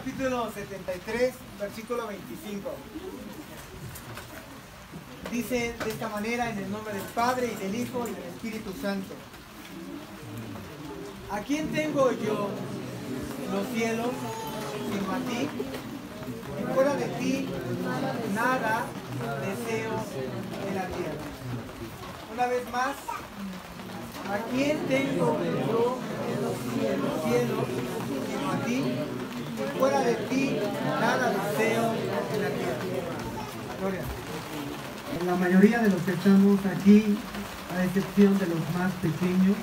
capítulo 73, versículo 25. Dice de esta manera en el nombre del Padre y del Hijo y del Espíritu Santo. ¿A quién tengo yo los cielos sino a ti? Y fuera de ti nada deseo en la tierra. Una vez más, ¿a quién tengo yo los cielos sino a ti? Fuera de ti nada deseo en la tierra. Gloria. La mayoría de los que estamos aquí, a excepción de los más pequeños,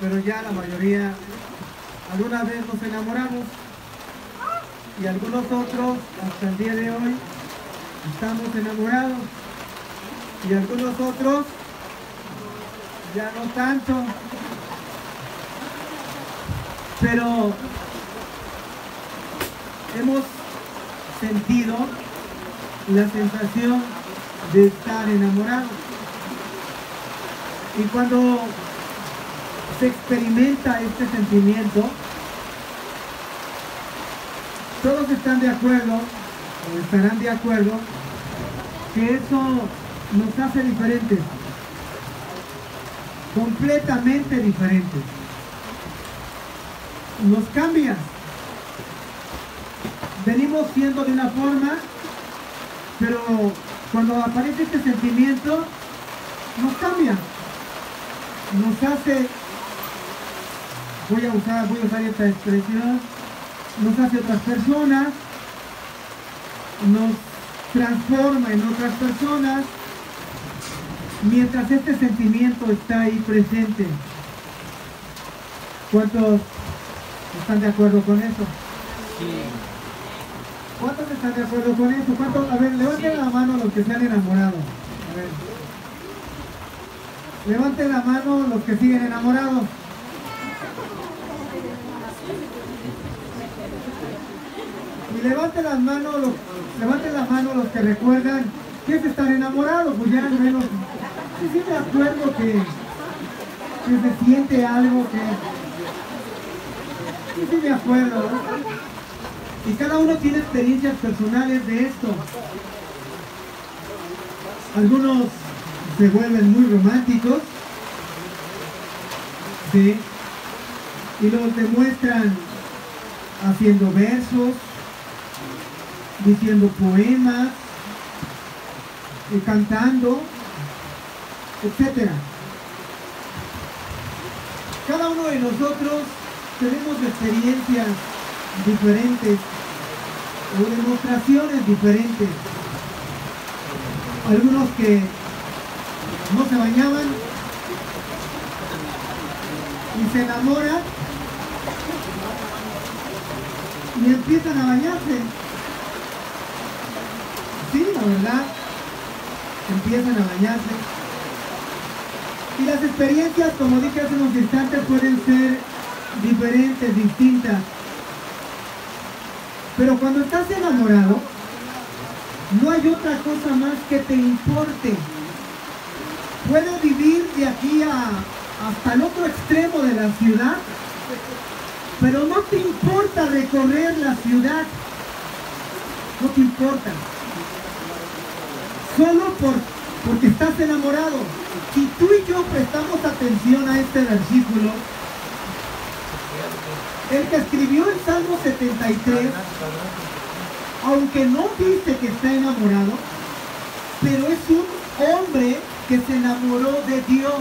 pero ya la mayoría alguna vez nos enamoramos y algunos otros hasta el día de hoy estamos enamorados y algunos otros ya no tanto. Pero hemos sentido la sensación de estar enamorado. Y cuando se experimenta este sentimiento, todos están de acuerdo, o estarán de acuerdo, que eso nos hace diferentes, completamente diferentes. Nos cambia. Siendo de una forma, pero cuando aparece este sentimiento, nos cambia. Nos hace, voy a usar, voy a usar esta expresión, nos hace otras personas, nos transforma en otras personas, mientras este sentimiento está ahí presente. ¿Cuántos están de acuerdo con eso? ¿Cuántos están de acuerdo con eso? ¿Cuántos? A ver, levanten la mano los que se han enamorado. A ver. Levanten la mano los que siguen enamorados. Y levanten las manos los, levanten las manos los que recuerdan que es estar enamorado, pues ya al menos sí, sí me acuerdo que, que se siente algo que sí, sí me acuerdo, ¿no? Y cada uno tiene experiencias personales de esto. Algunos se vuelven muy románticos, ¿sí? Y los demuestran haciendo versos, diciendo poemas, cantando, etc. Cada uno de nosotros tenemos experiencias diferentes o demostraciones diferentes. Algunos que no se bañaban y se enamoran y empiezan a bañarse. Sí, la verdad, empiezan a bañarse. Y las experiencias, como dije hace unos instantes, pueden ser diferentes, distintas. Pero cuando estás enamorado, no hay otra cosa más que te importe. Puedes vivir de aquí hasta el otro extremo de la ciudad, pero no te importa recorrer la ciudad. No te importa. Solo por, porque estás enamorado. Si tú y yo prestamos atención a este versículo, el que escribió el Salmo 73, aunque no dice que está enamorado, pero es un hombre que se enamoró de Dios.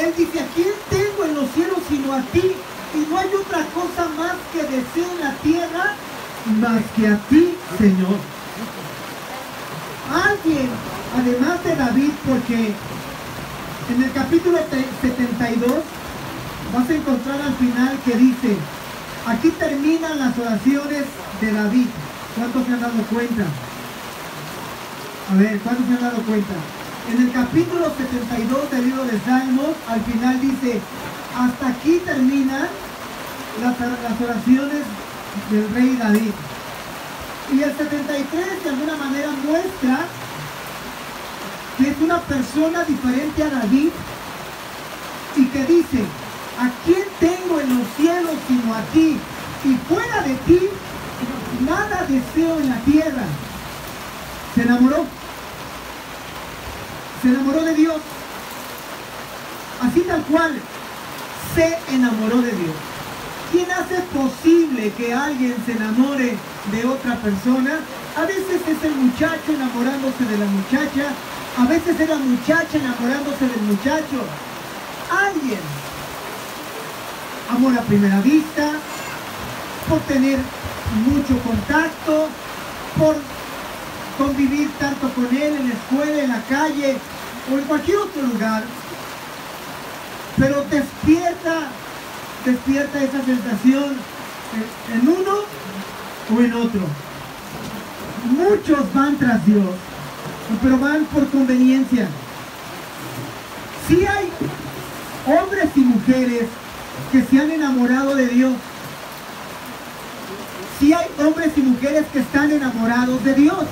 Él dice, ¿a quién tengo en los cielos sino a ti? Y no hay otra cosa más que deseo en la tierra más que a ti, Señor. Alguien, además de David, porque en el capítulo 72 vas a encontrar al final que dice, aquí terminan las oraciones de David. ¿Cuántos se han dado cuenta? A ver, ¿cuántos se han dado cuenta? En el capítulo 72 del libro de Salmos, al final dice, hasta aquí terminan las, las oraciones del rey David. Y el 73 de alguna manera muestra que es una persona diferente a David y que dice, ¿a quién tengo en los cielos sino a ti? Y fuera de ti, nada deseo en la tierra. Se enamoró. Se enamoró de Dios. Así tal cual, se enamoró de Dios. ¿Quién hace posible que alguien se enamore de otra persona? A veces es el muchacho enamorándose de la muchacha, a veces es la muchacha enamorándose del muchacho. Alguien. Amor a primera vista, por tener mucho contacto, por convivir tanto con él en la escuela, en la calle o en cualquier otro lugar. Pero despierta, despierta esa sensación en uno o en otro. Muchos van tras Dios, pero van por conveniencia. Si hay hombres y mujeres que se han enamorado de Dios. Si hay hombres y mujeres que están enamorados de Dios.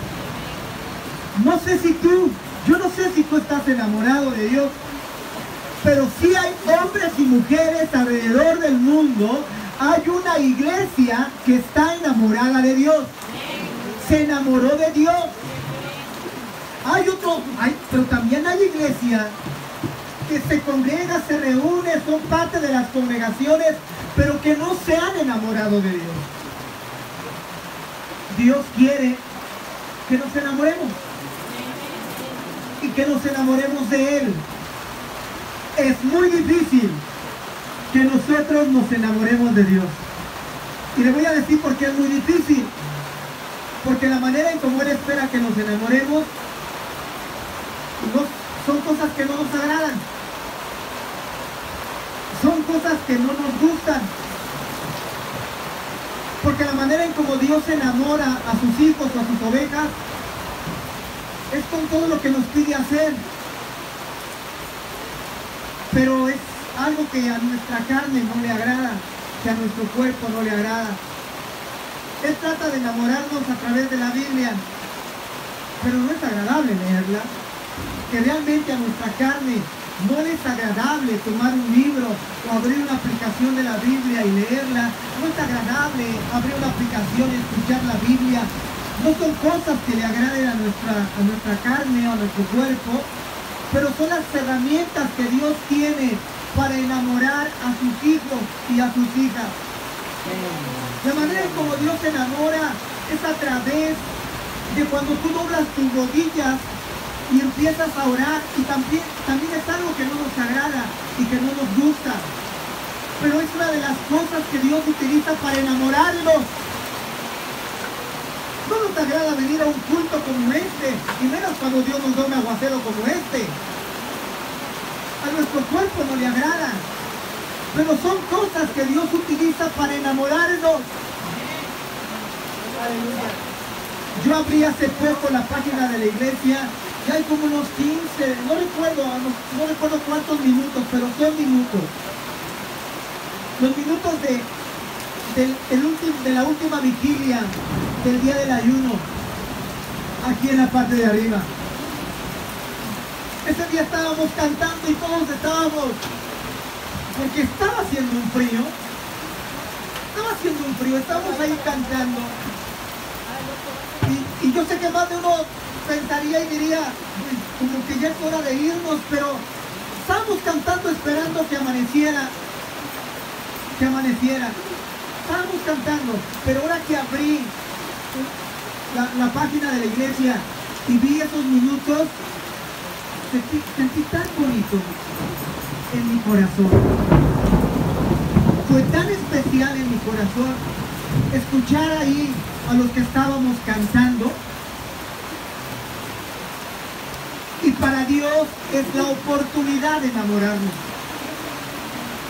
No sé si tú, yo no sé si tú estás enamorado de Dios, pero si hay hombres y mujeres alrededor del mundo. Hay una iglesia que está enamorada de Dios. Se enamoró de Dios. Hay otro, hay, pero también hay iglesia que se congrega, se reúne, son parte de las congregaciones, pero que no se han enamorado de Dios. Dios quiere que nos enamoremos y que nos enamoremos de Él. Es muy difícil que nosotros nos enamoremos de Dios. Y le voy a decir por qué es muy difícil. Porque la manera en cómo Él espera que nos enamoremos son cosas que no nos agradan. Son que no nos gustan. Porque la manera en cómo Dios enamora a sus hijos o a sus ovejas es con todo lo que nos pide hacer. Pero es algo que a nuestra carne no le agrada, que a nuestro cuerpo no le agrada. Él trata de enamorarnos a través de la Biblia, pero no es agradable leerla. Que realmente a nuestra carne no es agradable tomar un libro o abrir una aplicación de la Biblia y leerla. No es agradable abrir una aplicación y escuchar la Biblia. No son cosas que le agraden a nuestra, a nuestra carne o a nuestro cuerpo, pero son las herramientas que Dios tiene para enamorar a sus hijos y a sus hijas. La manera en como Dios se enamora es a través de cuando tú doblas tus rodillas y empiezas a orar y también, también algo que no nos agrada y que no nos gusta. Pero es una de las cosas que Dios utiliza para enamorarnos. No nos agrada venir a un culto como este, y menos cuando Dios nos da aguacero como este. A nuestro cuerpo no le agrada. Pero son cosas que Dios utiliza para enamorarnos. Yo abrí hace poco la página de la iglesia y hay como unos 15, no recuerdo, no, recuerdo cuántos minutos, pero son minutos. Los minutos de, de la última vigilia del día del ayuno, aquí en la parte de arriba. Ese día estábamos cantando y todos estábamos, porque estaba haciendo un frío, estaba haciendo un frío, estábamos ahí cantando. Y, y yo sé que más de uno pensaría y diría, como que ya es hora de irnos, pero estábamos cantando esperando que amaneciera, que amaneciera. Estábamos cantando, pero ahora que abrí la, página de la iglesia y vi esos minutos, sentí, sentí tan bonito en mi corazón. Fue tan especial en mi corazón escuchar ahí a los que estábamos cantando Y para Dios es la oportunidad de enamorarnos.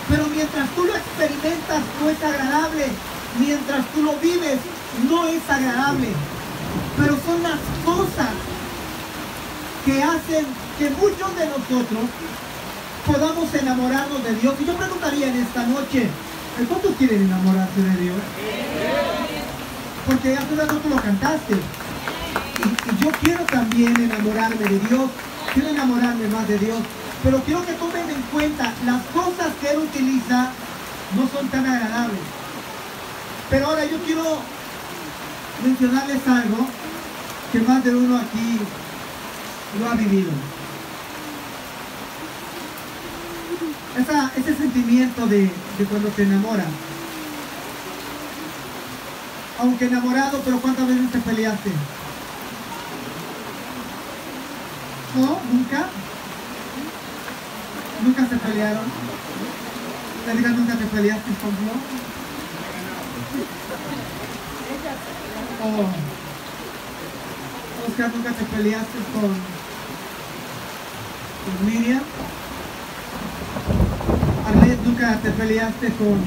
Pero mientras tú lo experimentas no es agradable. Mientras tú lo vives no es agradable. Pero son las cosas que hacen que muchos de nosotros podamos enamorarnos de Dios. Y yo preguntaría en esta noche, ¿cuántos quieren enamorarse de Dios? Porque hace rato tú lo cantaste. Y, yo quiero también enamorarme de Dios. Quiero enamorarme más de Dios. Pero quiero que tomen en cuenta, las cosas que él utiliza no son tan agradables. Pero ahora yo quiero mencionarles algo que más de uno aquí lo ha vivido. ese sentimiento de, de cuando te enamoras. Aunque enamorado, pero ¿cuántas veces te peleaste? ¿No? ¿Nunca? ¿Nunca se pelearon? ¿Le digas nunca te peleaste con Dios? Oh. Oscar, ¿nunca te peleaste con, con Miriam? Arlet, ¿nunca te peleaste con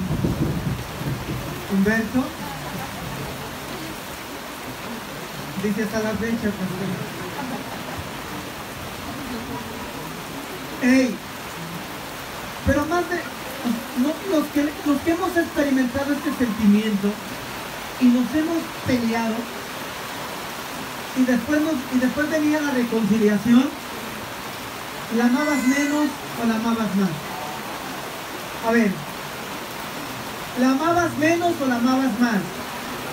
Humberto? Dice hasta la fecha, pastor. Pero más de los, que, los que hemos experimentado este sentimiento y nos hemos peleado y después, y después venía la reconciliación, ¿la amabas menos o la amabas más? A ver, ¿la amabas menos o la amabas más?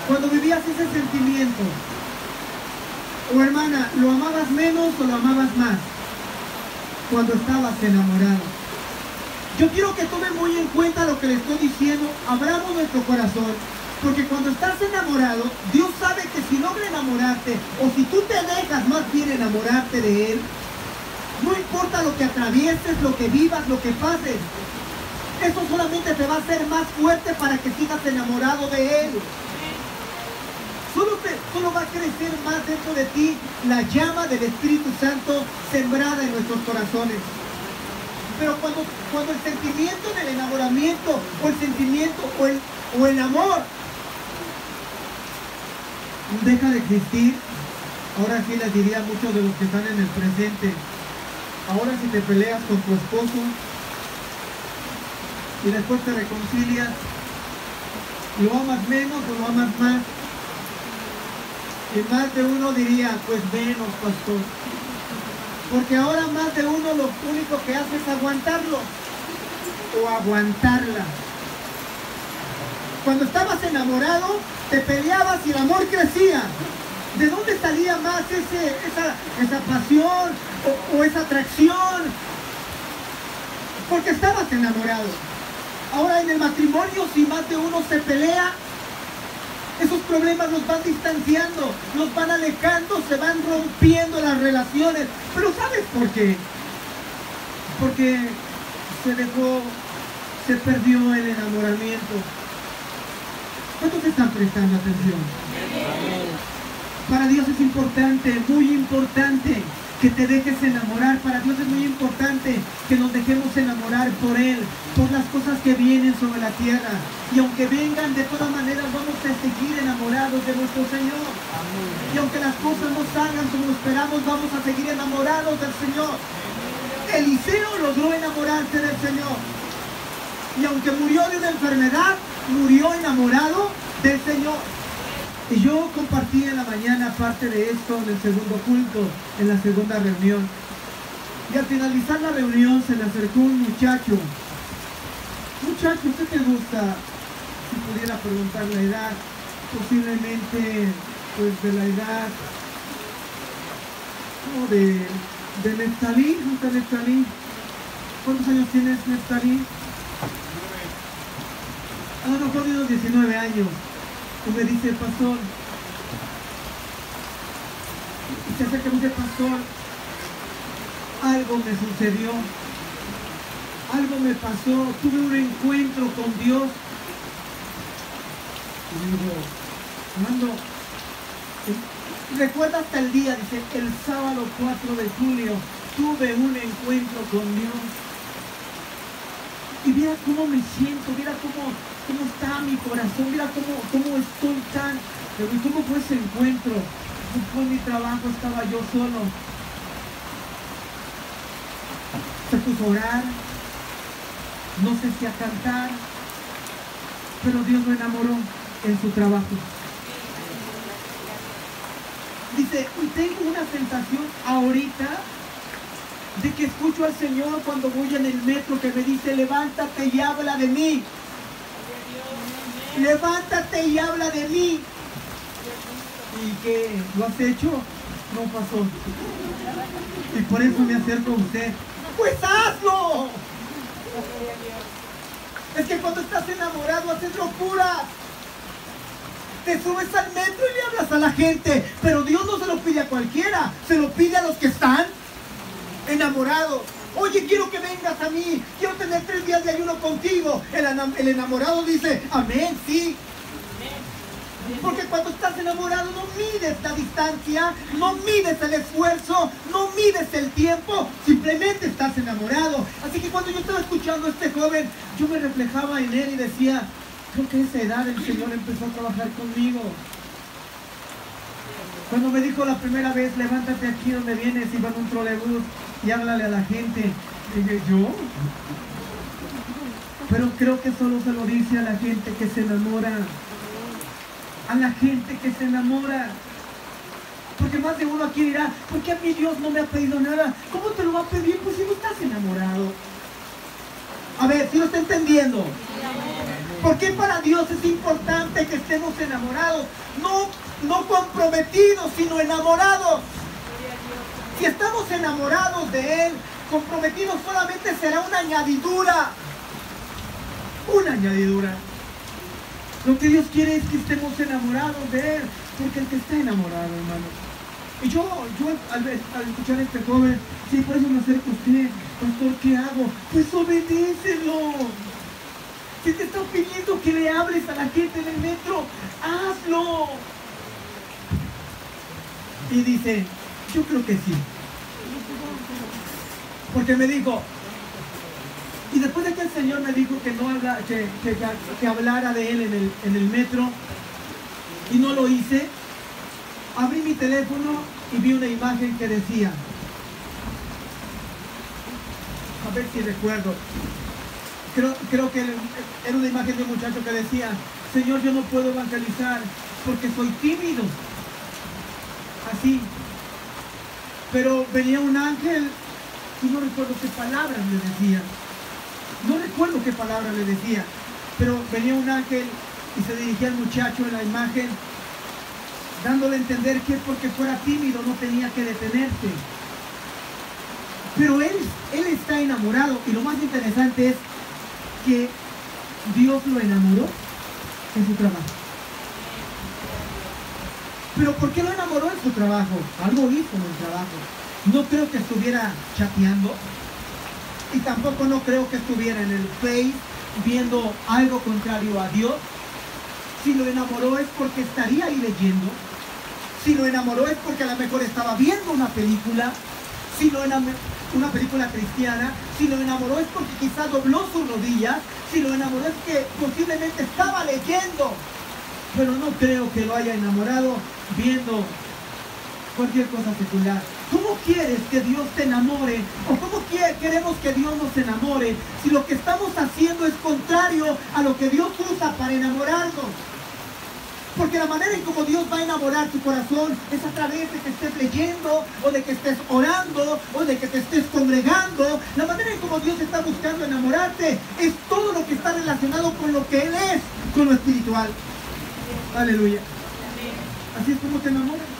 Cuando vivías ese sentimiento, o hermana, ¿lo amabas menos o lo amabas más? Cuando estabas enamorado. Yo quiero que tomen muy en cuenta lo que le estoy diciendo, abramos nuestro corazón, porque cuando estás enamorado, Dios sabe que si logra enamorarte, o si tú te dejas más bien enamorarte de Él, no importa lo que atravieses, lo que vivas, lo que pases, eso solamente te va a hacer más fuerte para que sigas enamorado de Él. Solo, solo va a crecer más dentro de ti la llama del Espíritu Santo sembrada en nuestros corazones. Pero cuando, cuando el sentimiento del enamoramiento o el sentimiento o el, o el amor deja de existir, ahora sí les diría a muchos de los que están en el presente, ahora si te peleas con tu esposo y después te reconcilias, ¿lo amas menos o lo amas más? Y más de uno diría, pues menos, pastor. Porque ahora más de uno lo único que hace es aguantarlo o aguantarla. Cuando estabas enamorado, te peleabas y el amor crecía. ¿De dónde salía más ese, esa, pasión o esa atracción? Porque estabas enamorado. Ahora en el matrimonio, si más de uno se pelea, esos problemas nos van distanciando, nos van alejando, se van rompiendo las relaciones. Pero ¿sabes por qué? Porque se dejó, se perdió el enamoramiento. ¿Cuántos están prestando atención? Para Dios es importante, muy importante que te dejes enamorar. Para Dios es muy importante que nos dejemos enamorar por Él, por las cosas que vienen sobre la tierra. Y aunque vengan, de todas maneras vamos a seguir enamorados de nuestro Señor. Y aunque las cosas no salgan como esperamos, vamos a seguir enamorados del Señor. Eliseo logró enamorarse del Señor. Y aunque murió de una enfermedad, murió enamorado del Señor. Y yo compartí en la mañana parte de esto en el segundo culto, en la segunda reunión. Y al finalizar la reunión se le acercó un muchacho. Muchacho, ¿qué te gusta? Si pudiera preguntar la edad, posiblemente pues de la edad ¿no? de, de Neftalí, Neftalí. ¿Cuántos años tienes Neftalí? A lo mejor de unos 19 años. Y me dice, pastor, y se acerca y me dice, pastor, algo me sucedió, algo me pasó, tuve un encuentro con Dios. Y digo, mando, recuerda hasta el día, dice, el sábado 4 de julio, tuve un encuentro con Dios. Y mira cómo me siento, mira cómo cómo está mi corazón, mira cómo, cómo estoy tan, cómo fue ese encuentro, cómo fue mi trabajo, estaba yo solo. Se puso a orar, no sé si a cantar, pero Dios lo enamoró en su trabajo. Dice, y tengo una sensación ahorita de que escucho al Señor cuando voy en el metro que me dice, levántate y habla de mí. Levántate y habla de mí. ¿Y qué? ¿Lo has hecho? No pasó. Y por eso me acerco a usted. Pues hazlo. Es que cuando estás enamorado haces locura. Te subes al metro y le hablas a la gente. Pero Dios no se lo pide a cualquiera. Se lo pide a los que están enamorados. Oye, quiero que vengas a mí. Quiero tener tres días de ayuno contigo. El, el enamorado dice, amén, sí. Porque cuando estás enamorado no mides la distancia, no mides el esfuerzo, no mides el tiempo, simplemente estás enamorado. Así que cuando yo estaba escuchando a este joven, yo me reflejaba en él y decía, creo que a esa edad el Señor empezó a trabajar conmigo. Cuando me dijo la primera vez, levántate aquí donde vienes y va en un trolebús y háblale a la gente, dije, ¿yo? Pero creo que solo se lo dice a la gente que se enamora a la gente que se enamora. Porque más de uno aquí dirá, ¿por qué a mí Dios no me ha pedido nada? ¿Cómo te lo va a pedir? Pues si no estás enamorado. A ver, si lo está entendiendo. ¿Por qué para Dios es importante que estemos enamorados? No, no comprometidos, sino enamorados. Si estamos enamorados de Él, comprometidos solamente será una añadidura. Una añadidura. Lo que Dios quiere es que estemos enamorados de Él, porque el que está enamorado, hermano. Y yo, yo al, escuchar este joven, sí, por eso me acerco a usted, pastor, ¿qué hago? Pues obedécelo. Si te está pidiendo que le hables a la gente en el metro, hazlo. Y dice, yo creo que sí. Porque me dijo, y después de que el Señor me dijo que no habla, que, que, hablara de Él en el, en el metro, y no lo hice, abrí mi teléfono y vi una imagen que decía, a ver si recuerdo, creo, creo que era una imagen de un muchacho que decía, Señor, yo no puedo evangelizar porque soy tímido. Así. Pero venía un ángel y no recuerdo qué palabras me decía no recuerdo qué palabra le decía, pero venía un ángel y se dirigía al muchacho en la imagen, dándole a entender que porque fuera tímido no tenía que detenerse. Pero él, él está enamorado y lo más interesante es que Dios lo enamoró en su trabajo. Pero ¿por qué lo enamoró en su trabajo? Algo hizo en el trabajo. No creo que estuviera chateando, y tampoco no creo que estuviera en el Face viendo algo contrario a Dios. Si lo enamoró es porque estaría ahí leyendo. Si lo enamoró es porque a lo mejor estaba viendo una película. Si lo enamoró, una película cristiana. Si lo enamoró es porque quizás dobló sus rodillas. Si lo enamoró es que posiblemente estaba leyendo. Pero no creo que lo haya enamorado viendo cualquier cosa secular. ¿Cómo quieres que Dios te enamore? ¿O cómo queremos que Dios nos enamore si lo que estamos haciendo es contrario a lo que Dios usa para enamorarnos? Porque la manera en como Dios va a enamorar tu corazón es a través de que estés leyendo, o de que estés orando, o de que te estés congregando. La manera en como Dios está buscando enamorarte es todo lo que está relacionado con lo que Él es, con lo espiritual. Aleluya. Así es como te enamoras.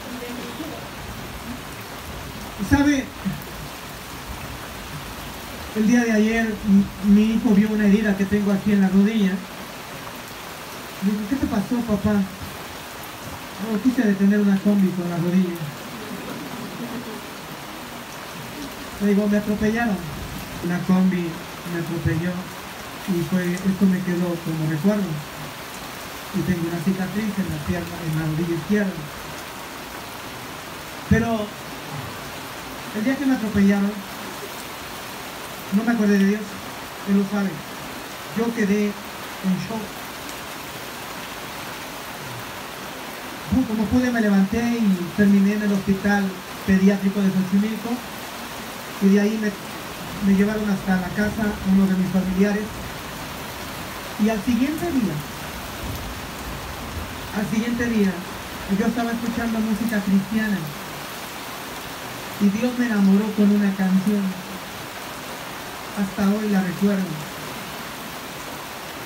¿Sabe? El día de ayer mi hijo vio una herida que tengo aquí en la rodilla. ¿qué te pasó, papá? No, quise detener una combi con la rodilla. Le digo, me atropellaron. La combi me atropelló y fue, esto me quedó como recuerdo. Y tengo una cicatriz en la pierna, en la rodilla izquierda. Pero el día que me atropellaron, no me acordé de Dios, Él lo sabe. Yo quedé en shock. Como pude me levanté y terminé en el hospital pediátrico de Xochimilco y de ahí me, me llevaron hasta la casa uno de mis familiares y al siguiente día, al siguiente día, yo estaba escuchando música cristiana y Dios me enamoró con una canción. hasta hoy la recuerdo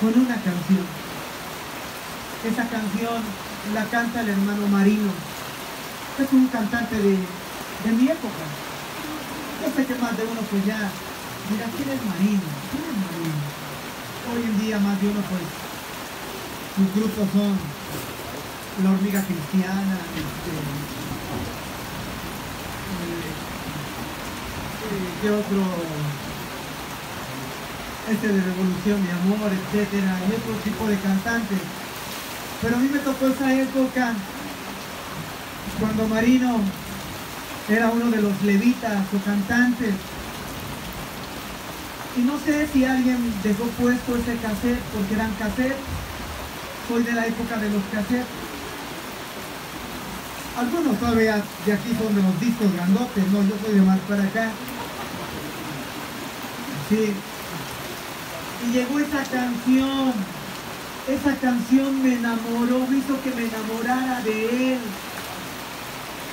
con una canción. Esa canción la canta el hermano Marino. Es un cantante de, de mi época. Yo sé que más de uno pues ya Mira, ¿quién es Marino? ¿Quién es Marino? Hoy en día más de uno pues sus grupos son la hormiga cristiana, este, eh, ¿qué otro? Este de Revolución de Amor, etcétera, y otro tipo de cantantes. Pero a mí me tocó esa época cuando Marino era uno de los levitas o cantantes y no sé si alguien dejó puesto ese cassette, porque eran cassettes. Soy de la época de los cassettes. Algunos todavía de aquí son de los discos grandotes, no, yo soy de más para acá. Sí. Y llegó esa canción. Esa canción me enamoró, hizo que me enamorara de él.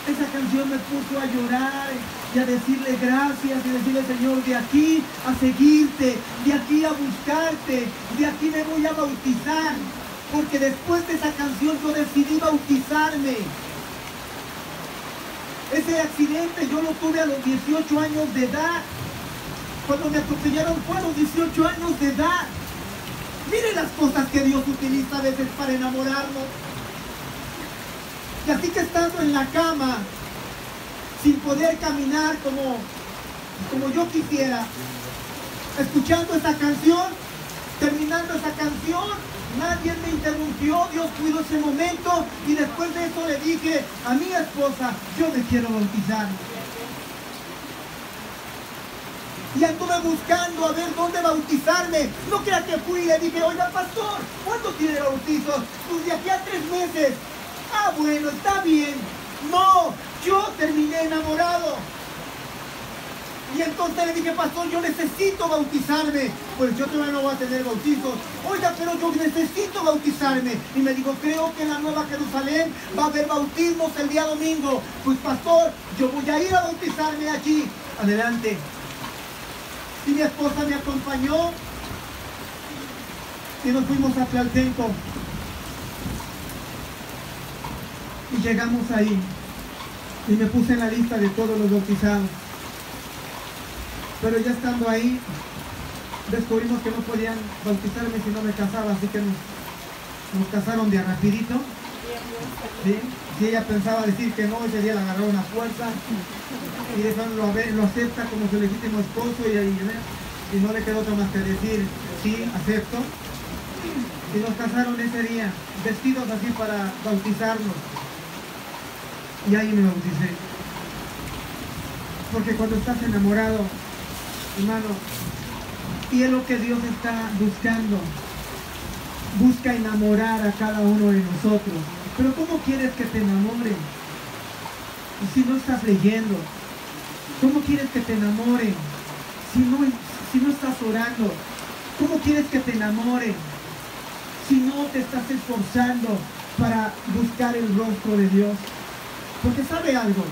Esa canción me puso a llorar y a decirle gracias y decirle Señor, de aquí a seguirte, de aquí a buscarte, de aquí me voy a bautizar. Porque después de esa canción yo decidí bautizarme. Ese accidente yo lo tuve a los 18 años de edad. Cuando me atropellaron fue a los 18 años de edad. Miren las cosas que Dios utiliza a veces para enamorarnos. Y así que estando en la cama, sin poder caminar como, como yo quisiera, escuchando esa canción, terminando esa canción, nadie me interrumpió, Dios cuidó ese momento y después de eso le dije a mi esposa, yo me quiero bautizar. Y anduve buscando a ver dónde bautizarme. No crea que fui y le dije, oiga pastor, ¿cuándo tiene bautizo? Pues de aquí a tres meses. Ah, bueno, está bien. No, yo terminé enamorado. Y entonces le dije, pastor, yo necesito bautizarme. Pues yo todavía no voy a tener bautizo. Oiga, pero yo necesito bautizarme. Y me dijo, creo que en la Nueva Jerusalén va a haber bautismos el día domingo. Pues pastor, yo voy a ir a bautizarme allí. Adelante. Y mi esposa me acompañó. Y nos fuimos a Tlaltenco. Y llegamos ahí. Y me puse en la lista de todos los bautizados. Pero ya estando ahí, descubrimos que no podían bautizarme si no me casaba, así que nos, casaron de rapidito. ¿Sí? Si ella pensaba decir que no, ese día la agarraron a fuerza y de lo, lo acepta como su legítimo esposo y, y, y no le quedó otra más que decir sí, acepto. Y nos casaron ese día, vestidos así para bautizarnos. Y ahí me bauticé. Porque cuando estás enamorado, hermano, y es lo que Dios está buscando, busca enamorar a cada uno de nosotros. Pero ¿cómo quieres que te enamoren? Si no estás leyendo, ¿cómo quieres que te enamoren? Si no, si no estás orando, ¿cómo quieres que te enamoren? Si no te estás esforzando para buscar el rostro de Dios. Porque sabe algo,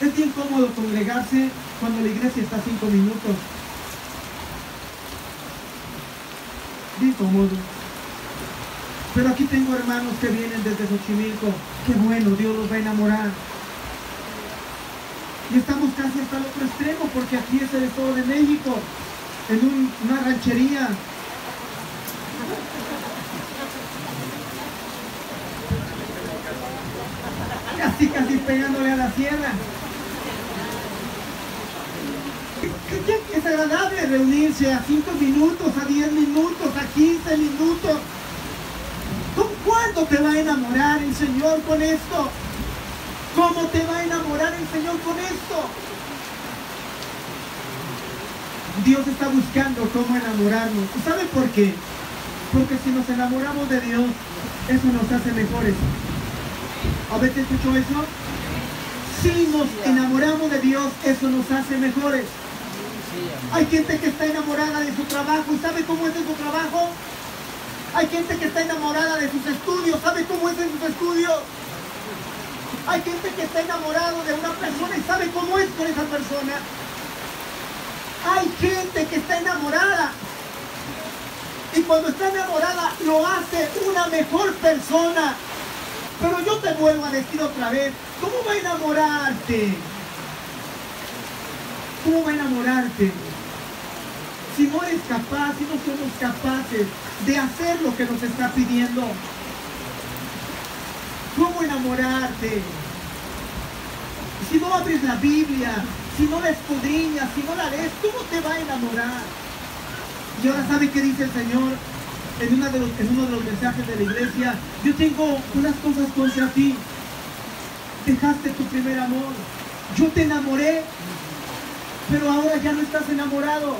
es bien cómodo congregarse cuando la iglesia está cinco minutos. Bien cómodo. Pero aquí tengo hermanos que vienen desde Xochimilco. Qué bueno, Dios los va a enamorar. Y estamos casi hasta el otro extremo porque aquí es el Estado de México, en una ranchería casi casi pegándole a la sierra. Es agradable reunirse a 5 minutos, a 10 minutos, a 15 minutos. ¿Con cuándo te va a enamorar el Señor con esto? ¿Cómo te va a enamorar el Señor con esto? Dios está buscando cómo enamorarnos. ¿Sabe por qué? Porque si nos enamoramos de Dios, eso nos hace mejores. ¿A veces escuchó eso? Si nos enamoramos de Dios, eso nos hace mejores. Hay gente que está enamorada de su trabajo y sabe cómo es en su trabajo. Hay gente que está enamorada de sus estudios, sabe cómo es en sus estudios. Hay gente que está enamorado de una persona y sabe cómo es con esa persona. Hay gente que está enamorada. Y cuando está enamorada lo hace una mejor persona. Pero yo te vuelvo a decir otra vez, ¿cómo va a enamorarte? ¿Cómo enamorarte? Si no eres capaz, si no somos capaces de hacer lo que nos está pidiendo. ¿Cómo enamorarte? Si no abres la Biblia, si no la escudriñas, si no la lees, ¿cómo te va a enamorar? Y ahora sabe qué dice el Señor en, una de los- en uno de los mensajes de la iglesia. Yo tengo unas cosas contra ti. Dejaste tu primer amor. Yo te enamoré, pero ahora ya no estás enamorado.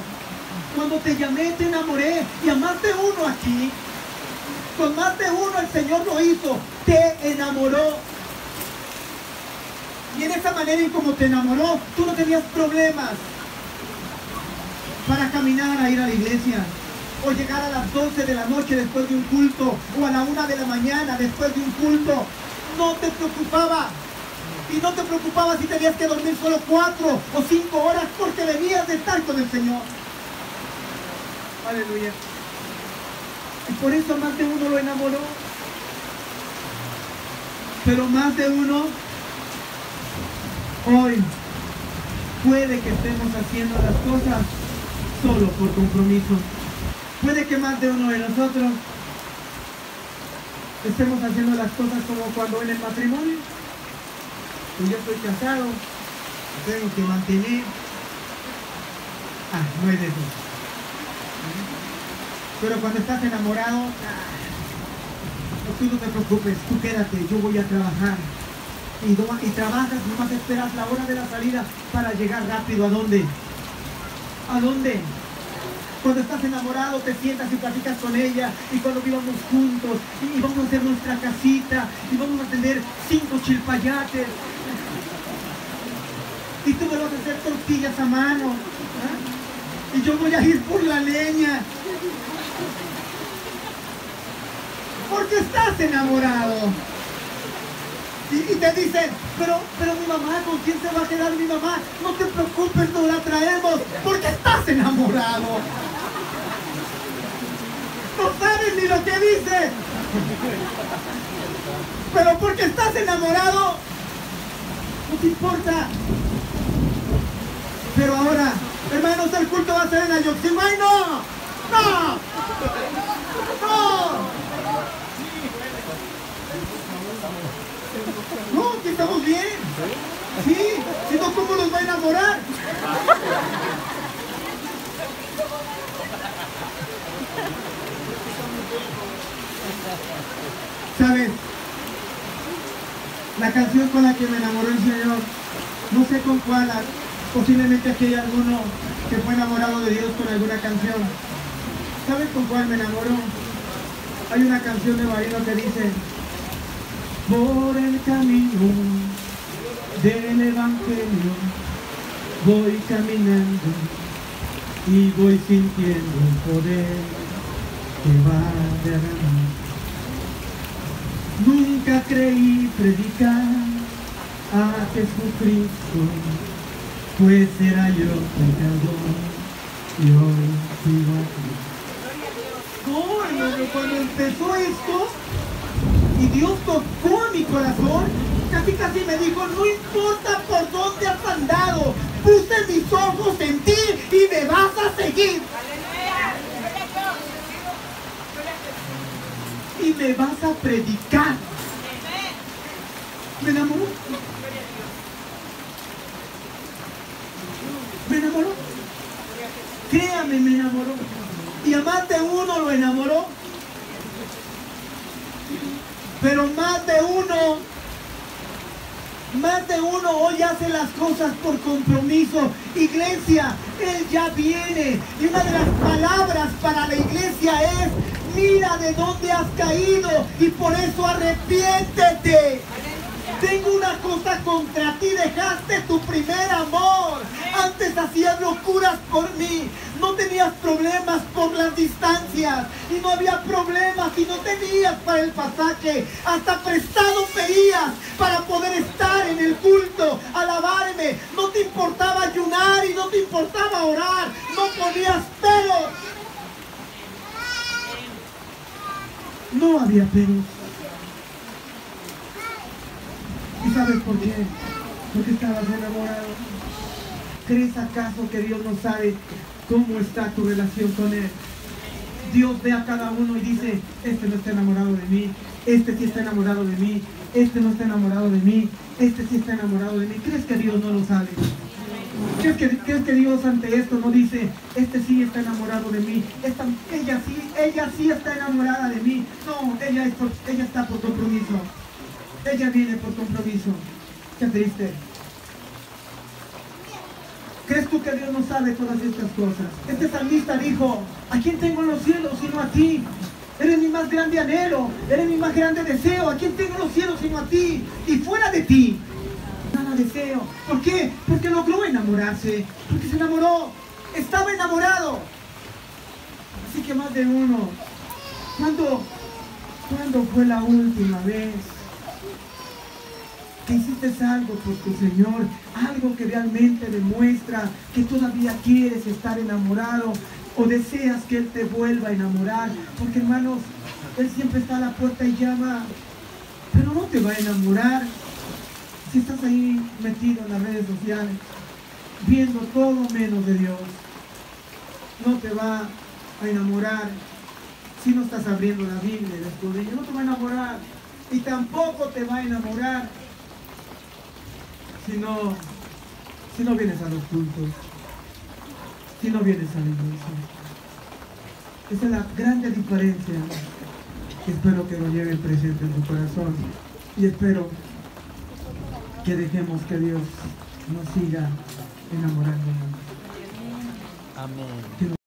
Cuando te llamé te enamoré y a más de uno aquí, con más de uno el Señor lo hizo, te enamoró. Y en esa manera en como te enamoró, tú no tenías problemas para caminar a ir a la iglesia. O llegar a las 12 de la noche después de un culto. O a la 1 de la mañana después de un culto. No te preocupaba. Y no te preocupaba si tenías que dormir solo 4 o 5 horas porque venías de estar con el Señor. Aleluya. Y por eso más de uno lo enamoró. Pero más de uno hoy puede que estemos haciendo las cosas solo por compromiso. Puede que más de uno de nosotros estemos haciendo las cosas como cuando en el matrimonio. Pues yo estoy casado, tengo que mantener. Ah, no es de. Pero cuando estás enamorado, ah, tú no te preocupes, tú quédate, yo voy a trabajar. Y, no- y trabajas, nomás esperas la hora de la salida para llegar rápido. ¿A dónde? ¿A dónde? Cuando estás enamorado te sientas y platicas con ella y cuando vivamos juntos y, vamos a hacer nuestra casita y vamos a tener cinco chilpayates y tú me vas a hacer tortillas a mano ¿ah? y yo voy a ir por la leña porque estás enamorado y, y te dicen, pero, pero mi mamá, ¿con quién se va a quedar mi mamá? No te preocupes, no la traemos, porque estás enamorado. No sabes ni lo que dice. Pero porque estás enamorado, no te importa. Pero ahora, hermanos, el culto va a ser en Ayoximay, no. No. No. No, que estamos bien. Sí, si no, ¿cómo nos va a enamorar? ¿Sabes? La canción con la que me enamoró el Señor, no sé con cuál, posiblemente aquí hay alguno que fue enamorado de Dios con alguna canción. ¿Sabes con cuál me enamoró? Hay una canción de Marino que dice, por el camino del Evangelio voy caminando y voy sintiendo el poder que va de mí. Nunca creí predicar a Jesucristo, pues era yo pecador y hoy sigo aquí. No, hermano, cuando empezó esto, y Dios tocó mi corazón, casi casi me dijo, no importa por dónde has andado, puse mis ojos en ti y me vas a seguir. Y me vas a predicar. Me enamoró. Me enamoró. Créame, me enamoró. Y a más de uno lo enamoró. Pero más de uno, más de uno hoy hace las cosas por compromiso. Iglesia, Él ya viene. Y una de las palabras para la iglesia es, mira de dónde has caído y por eso arrepiéntete. Tengo una cosa contra ti, dejaste tu primer amor. Antes hacías locuras por mí. No tenías problemas por las distancias y no había problemas y no tenías para el pasaje. Hasta prestado pedías para poder estar en el culto, alabarme. No te importaba ayunar y no te importaba orar. No ponías pelos. No había pelos. ¿Y sabes por qué? Porque estabas enamorado. ¿Crees acaso que Dios no sabe cómo está tu relación con Él? Dios ve a cada uno y dice, este no está enamorado de mí, este sí está enamorado de mí, este no está enamorado de mí, este sí está enamorado de mí. ¿Crees que Dios no lo sabe? ¿Crees que, crees que Dios ante esto no dice, este sí está enamorado de mí, esta, ella sí, ella sí está enamorada de mí? No, ella, es por- ella está por compromiso. Ella viene por compromiso. Qué triste. ¿Crees tú que Dios no sabe todas estas cosas? Este salmista dijo, ¿a quién tengo en los cielos sino a ti? Eres mi más grande anhelo, eres mi más grande deseo. ¿A quién tengo en los cielos sino a ti? Y fuera de ti, nada deseo. ¿Por qué? Porque logró enamorarse, porque se enamoró, estaba enamorado. Así que más de uno, ¿cuándo, ¿cuándo fue la última vez que hiciste algo por tu Señor, algo que realmente demuestra que todavía quieres estar enamorado o deseas que Él te vuelva a enamorar, porque hermanos, Él siempre está a la puerta y llama, pero no te va a enamorar si estás ahí metido en las redes sociales, viendo todo menos de Dios. No te va a enamorar si no estás abriendo la Biblia y la escudriñas, no te va a enamorar y tampoco te va a enamorar si no, si no vienes a los cultos, si no vienes a la iglesia. Esa es la grande diferencia espero que lo lleven presente en tu corazón y espero que dejemos que Dios nos siga enamorando. Amén.